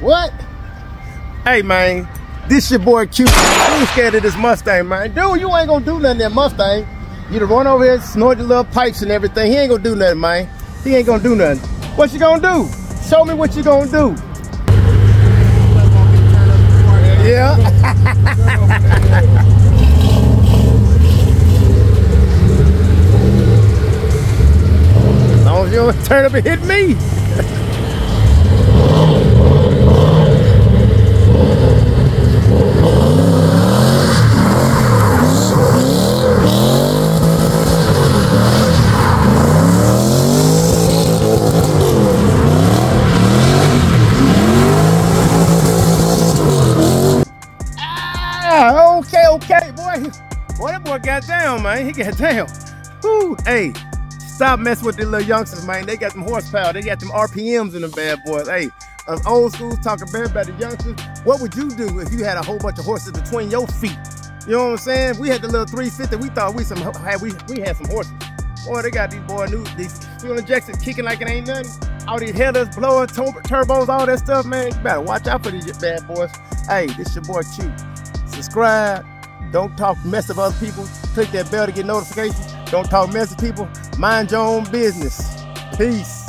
What? Hey man, this your boy Q. I ain't scared of this Mustang, man. Dude, you ain't gonna do nothing that Mustang. You to run over here, snort your little pipes and everything. He ain't gonna do nothing, man. He ain't gonna do nothing. What you gonna do? Show me what you gonna do. Yeah. as long as you don't turn up and hit me. Okay, boy. Boy, that boy got down, man. He got down. Whew. Hey, stop messing with the little youngsters, man. They got them horsepower. They got them RPMs in them bad boys. Hey, us old schools talking bad about the youngsters. What would you do if you had a whole bunch of horses between your feet? You know what I'm saying? We had the little 350. We thought we some had we we had some horses. Boy, they got these boy new these fuel injectors kicking like it ain't nothing. All these headers, blowing, tur- turbos, all that stuff, man. You better watch out for these bad boys. Hey, this your boy Q. Subscribe. Don't talk mess of other people. Click that bell to get notifications. Don't talk mess of people. Mind your own business. Peace.